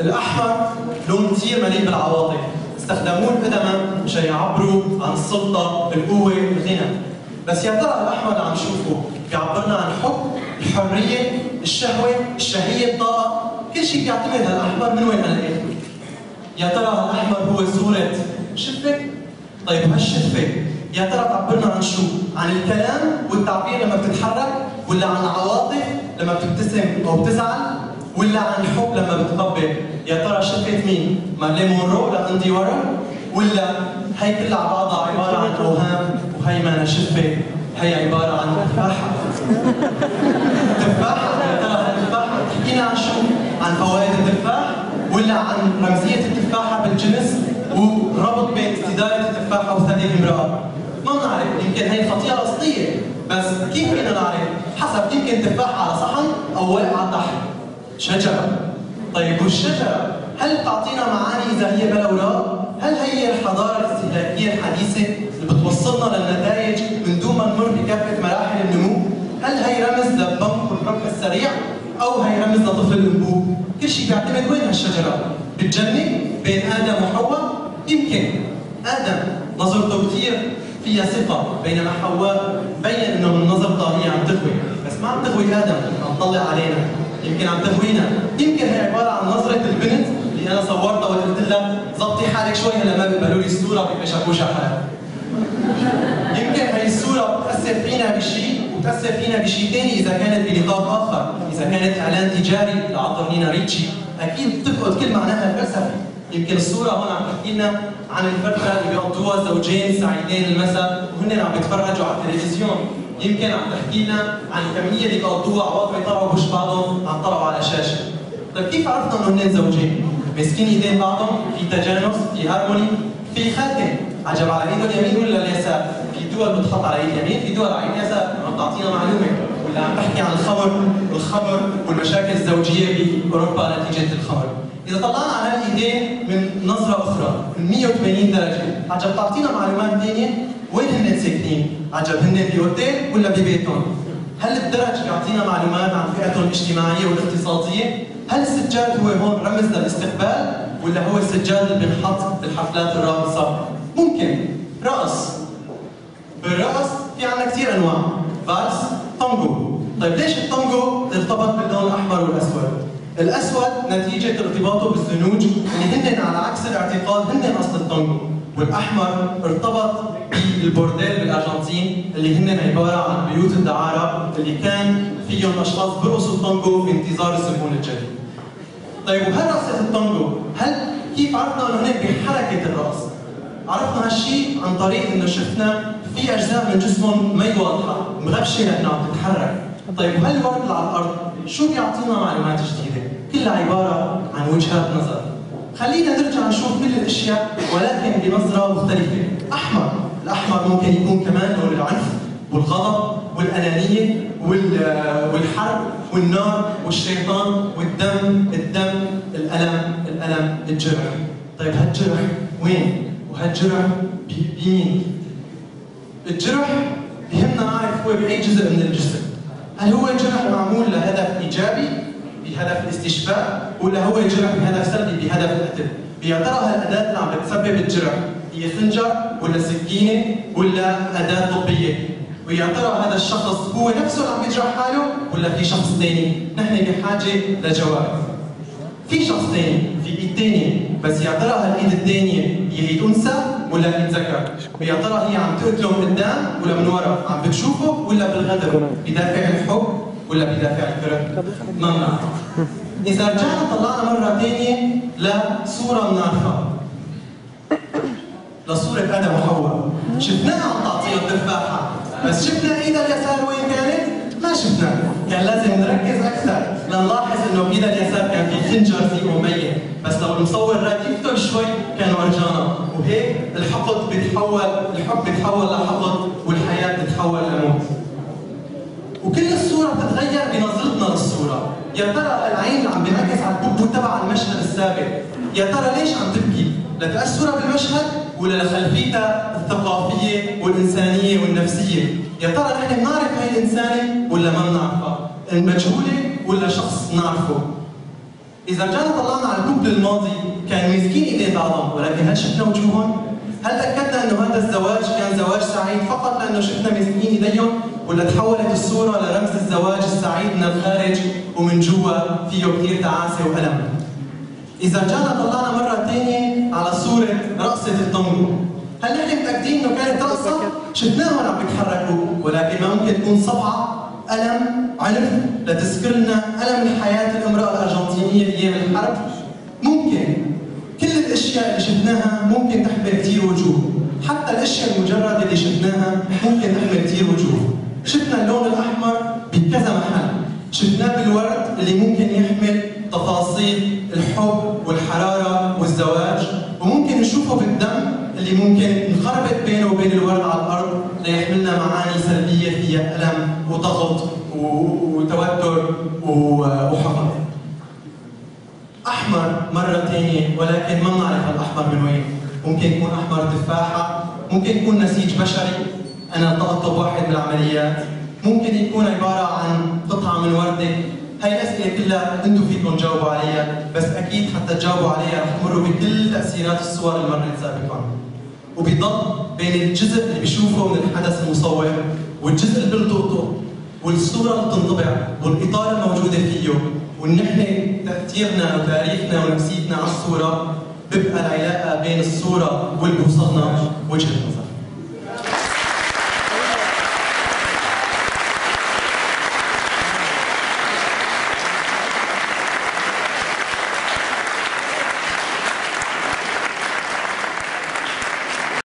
الأحمر لون كثير مليء بالعواطف. استخدموه القدماء مشان يعبروا عن السلطة، القوة، الغنى بس يا ترى الأحمر اللي عم نشوفه بيعبرنا عن الحب، الحرية، الشهوة، الشهية، الطاقة كل شيء بيعتمد على الأحمر من وين ألاقيه يا ترى الأحمر هو صورة شفة؟ طيب هالشفة يا ترى تعبرنا عن شو؟ عن الكلام والتعبير لما بتتحرك ولا عن العواطف لما بتبتسم أو بتزعل؟ ولا عن الحب لما بتقبل؟ يا ترى شفة مين؟ مارلين مونرو لأندي ورا؟ ولا هي كلها على بعضها عبارة عن أوهام وهي ما شفة هي عبارة عن تفاحة تفاحة يا ترى هالتفاحة تحكينا عن شو؟ عن فوائد التفاح ولا عن رمزية التفاحة بالجنس وربط بين استدارة التفاحة وثدي الامرأة ما بنعرف يمكن هي خطيئة أصلية بس كيف فينا نعرف؟ حسب يمكن تفاحة على صحن أو واقعة تحت شجرة طيب والشجرة هل بتعطينا معاني إذا هي بلا أوراق؟ هل هي الحضارة الاستهلاكية الحديثة اللي بتوصلنا للنتائج من دون ما نمر بكافة مراحل النمو؟ هل هي رمز للبنك والربح السريع؟ أو هي رمز لطفل الأنبوب؟ كل شيء بيعتمد وين هالشجرة؟ بالجنة؟ بين آدم وحواء؟ يمكن آدم نظرته كثير فيها ثقة بينما حواء بين إنه نظرتها هي عم تغوي، بس ما عم تغوي آدم، عم تطلع علينا، يمكن عم تغوينا، يمكن هي عبارة عن نظرة البنت اللي أنا صورتها وقلت لها ظبطي حالك شوي هلا ما بيقبلوا لي الصورة بيكشفوش حالها. يمكن هي الصورة بتأثر فينا بشيء وبتأثر فينا بشيء ثاني إذا كانت بنطاق آخر، إذا كانت إعلان تجاري لعطر نينا ريتشي، أكيد بتفقد كل معناها الفلسفي، يمكن الصورة هون عم تحكي لنا عن الفترة اللي بيقضوها زوجين سعيدين المساء وهن عم بيتفرجوا على التلفزيون، يمكن عم تحكي لنا عن الكمية اللي بيقضوها عواطف يطلعوا بوش بعضهم عم طلعوا على شاشة. طيب كيف عرفنا أنه هن زوجين؟ ماسكين ايدين بعضهم، في تجانس، في هارموني، في خاتم، عجب على ايده اليمين ولا اليسار؟ في دول بتحط على ايد اليمين، في دول على ايد اليسار، عم تعطينا معلومة، ولا عم تحكي عن الخمر والخمر والمشاكل الزوجية بأوروبا نتيجة الخمر. إذا طلعنا على الإيدين من نظرة أخرى من 180 درجة، عجب تعطينا معلومات ثانية وين هن ساكنين؟ عجب هن بأوتيل ولا ببيتهم؟ هل الدرج بيعطينا معلومات عن فئتهم الاجتماعية والاقتصادية؟ هل السجاد هو هون رمز للاستقبال ولا هو السجاد اللي بنحط بالحفلات الراقصة؟ ممكن رقص بالرقص في عندنا كثير أنواع فالس تانجو طيب ليش التانجو ارتبط باللون الأحمر والأسود؟ الأسود نتيجة ارتباطه بالزنوج اللي هن على عكس الاعتقاد هن أصل التانجو والأحمر ارتبط بال bordel بالأرجنتين اللي هن عبارة عن بيوت الدعارة اللي كان فيهم أشخاص بيرقصوا التانجو في انتظار الزبون الجديد. طيب وهل رقصه التانجو هل كيف عرفنا إنه هن بحركة الرقص؟ عرفنا هالشيء عن طريق إنه شفنا في أجزاء من جسمهم ما واضحة مغبشة لأنه عم تتحرك. طيب وهالورد اللي على الأرض شو بيعطينا معلومات جديدة؟ كلها عبارة عن وجهات نظر. خلينا نرجع نشوف كل الأشياء ولكن بنظرة مختلفة. أحمر، الأحمر ممكن يكون كمان لون العنف والغضب والأنانية والحرب والنار والشيطان والدم، الدم، الالم، الجرح. طيب هالجرح وين؟ وهالجرح بمين؟ الجرح بهمنا نعرف هو بأي جزء من الجسم. هل هو جرح معمول لهدف إيجابي بهدف الاستشفاء ولا هو جرح بهدف سلبي بهدف القتل؟ يا ترى هالأداة اللي عم بتسبب الجرح هي خنجر ولا سكينة ولا أداة طبية؟ ويا ترى هذا الشخص هو نفسه اللي عم يجرح حاله ولا في شخص ثاني؟ نحن بحاجة لجواب. في شخص ثاني في ايد ثانية بس يا ترى هالايد الثانية هي ايد انثى ولا ايد ذكر؟ ويا ترى هي عم تقتله من قدام ولا من ورا؟ عم بتشوفه ولا بالغدر؟ بدافع الحب ولا بدافع الكره؟ ما بنعرف. إذا رجعنا طلعنا مرة ثانية لصورة بنعرفها لصورة آدم وحواء شفناها عم تعطيها التفاحة بس شفنا إيدها اليسار وين كانت؟ ما شفنا كان لازم نركز أكثر لنلاحظ إنه بايدها اليسار كان في خنجر فيه مميز بس لو المصور راد يكتب شوي كان ورجانا وهيك الحقد بيتحول الحب بيتحول لحقد والحياة بتتحول لموت وكل الصورة بتتغير بنظرتنا للصورة، يا ترى العين اللي عم بينعكس على البوبو تبع المشهد السابق، يا ترى ليش عم تبكي؟ لتأثرها بالمشهد ولا لخلفيتها الثقافية والإنسانية والنفسية؟ يا ترى نحن بنعرف هاي الإنسانة ولا ما بنعرفها؟ المجهولة ولا شخص نعرفه؟ إذا رجعنا طلعنا على الكوبل الماضي كانوا ماسكين ايدين بعضهم ولكن هل شفنا وجوههم؟ هل تأكدنا انه هذا الزواج كان زواج سعيد فقط لأنه شفنا ماسكين ايديهم ولا تحولت الصورة لرمز الزواج السعيد من الخارج ومن جوا فيه كثير تعاسة وألم؟ إذا رجعنا طلعنا مرة ثانية على صورة رقصه الطنجو هل نحن متأكدين إنه كانت رقصه؟ شفناهم عم بيتحركوا ولكن ما ممكن تكون صفعه ألم عنف لتذكر لنا ألم الحياة الأمرأة الأرجنتينية أيام الحرب؟ ممكن. كل الأشياء اللي شفناها ممكن تحمل كثير وجوه. حتى الأشياء المجردة اللي شفناها ممكن تحمل كثير وجوه. شفنا اللون الأحمر بكذا محل. شفناه بالورد اللي ممكن يحمل تفاصيل الحب والحرارة والزواج وممكن نشوفه بالدم اللي ممكن انخربت بينه وبين الورد على الأرض ليحملنا معاني وضغط وتوتر وحزن. أحمر مره ثانية ولكن ما بنعرف الأحمر من وين، ممكن يكون أحمر تفاحة، ممكن يكون نسيج بشري، أنا التقطت واحد بالعمليات، ممكن يكون عبارة عن قطعة من وردة. هاي الأسئلة كلها أنتم فيكم تجاوبوا عليها بس أكيد حتى تجاوبوا عليها رح تمروا بكل تأثيرات الصور اللي مرت سابقا وبيضل بين الجزء اللي بيشوفه من الحدث المصور والجزء اللي بيلتقطه. والصورة اللي بتنطبع والإطار الموجودة فيه ونحن تأثيرنا وتاريخنا ونفسيتنا على الصورة بيبقى العلاقة بين الصورة واللي بوصلنا وجهة نظر.